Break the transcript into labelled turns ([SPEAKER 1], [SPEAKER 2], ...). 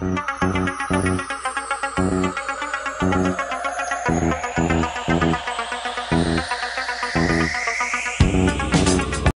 [SPEAKER 1] Bye.